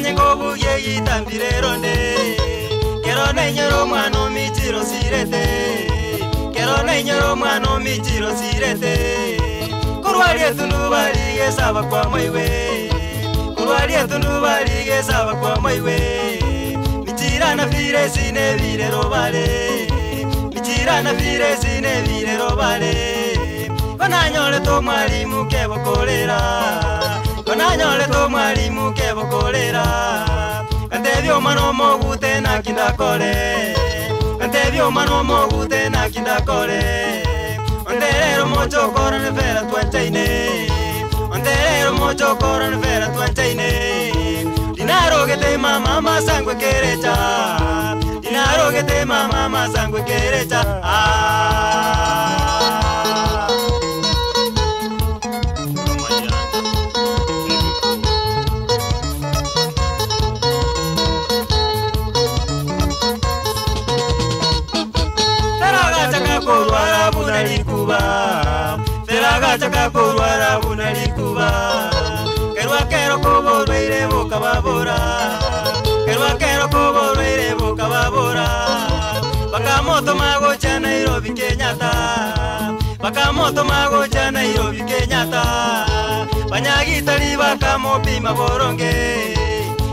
nyengo buye yitambire ronde kero ne nyoro mwana michiro sirete kero ne nyoro mwana michiro sirete kurwali etundu bali gesaba kwa moiwe kurwali etundu bali gesaba kwa moiwe michirana fire sine bire robale michirana fire sine bire robale kona nyore to mwalimu kebokorera kona nyore to mwalimu kebokorera vioma no mogute na kinda kore Ante vioma no mogute na kinda kore Ante lero mocho kore ne vera tu enteine Ante lero mocho kore ne vera tu enteine Dinaro que te mama ma sangue querecha Dinaro que te mama ma sangue querecha Ah unalikuva veraga takakurwara unalikuva kerwakero kovorwaire vokavavora kerwakero kovorwaire vokavavora vakamoto magocha nairobi kenyata vakamoto magocha nairobi kenyata vanyagitari vakamopi mavoronge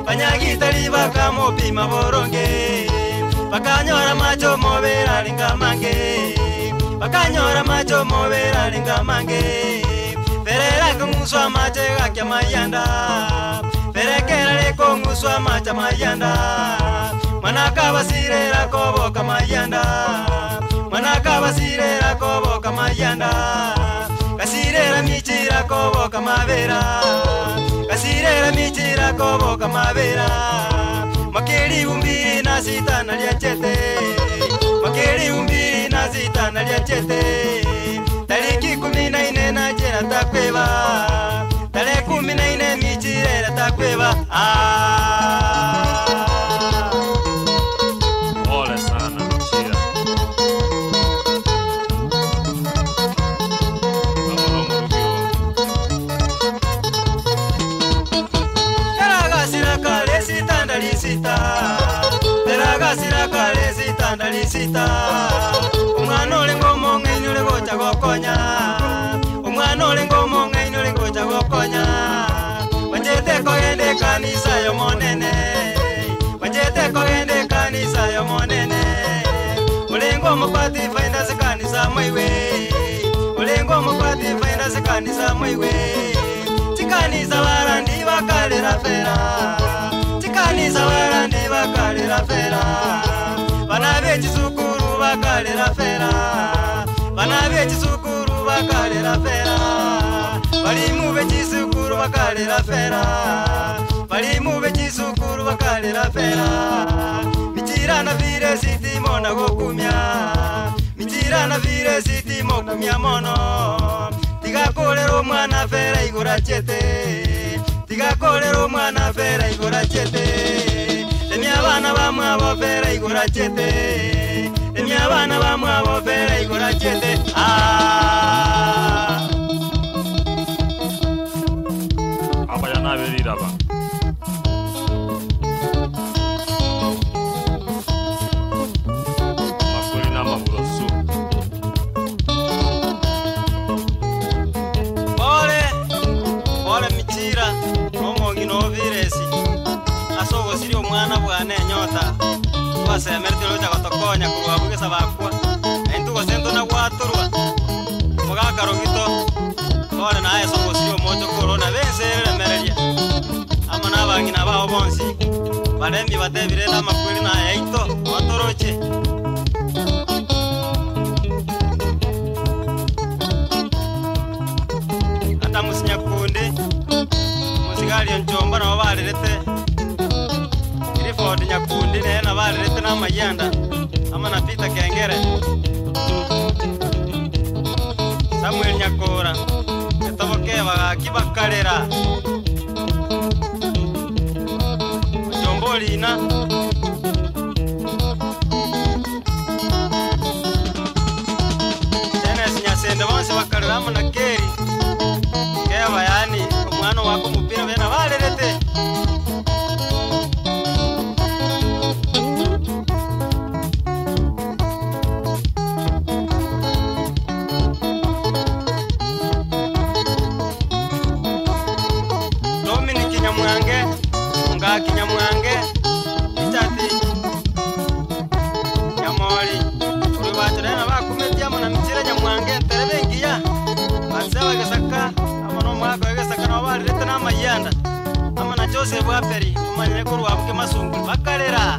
vanyagitari vakamopi mavoronge vakanyora macho movera ringa mange bakanyora macho mobera moberalinga mange berera kong'uswa mache gakya mayanda berekera likong'uswa macha mayanda mwanaka basirera koboka mayanda mwanaka basirera koboka mayanda kasirera michira koboka mabera kasirera michira koboka mabera makeri umbiri na sita nalyachete makeli umbiri nazitana lya cete taliki kumi na ine na jera takweva tale kumi na ine michirera takweva Sita, Teragasira Kale ganda lisita umwana olinga omongeinyi oli gocha gokonya umwana olinga omongeinyi oli gocha gokonya wajete kogende kanisa yo monene wajete kogende kanisa yo monene olinga omukwati faina sikanisa mwiwe olinga omukwati faina sikanisa mwiwe sikanisa warandi wakalira fera sikanisa warandi wakalira fera vana vechisukuru vakale rafera vana vechisukuru vakale rafera valimu vechisukuru vakale rafera valimu vechisukuru vakale rafera michirana viresiti mona kokumya michirana viresiti mokumya mono tigakolero mwana fera igora chete tigakolero mwana fera igora chete ni abana bamwe abo vera igora chepe ni abana bamwe abo gwasemeretire oja gotokonya korwabu gesa bakwa naintu gosento nagwaturwa mogakaro gito bore naye ase omosiri omoche korona benseremereria amo nabangina bao bonsi barembi batebirete amakweri naye aito otoroche ata musinyakundi musigari onchomba nabo barerete majanda ama napita Kengere. Samuel Nyakora getoboke bagaki bakarera jombolina Dennis Nyasende bonse bakarera munake kinyamwange nga kinyamwange itati nyamoli tuli batereema bakumetyamo na mitsira nyamwange terebengiya batse bagesaka amo nomwaka wagesaka nobalirete n'amayanda amo na chose bwaperi omanire korwabuke masungu bakalera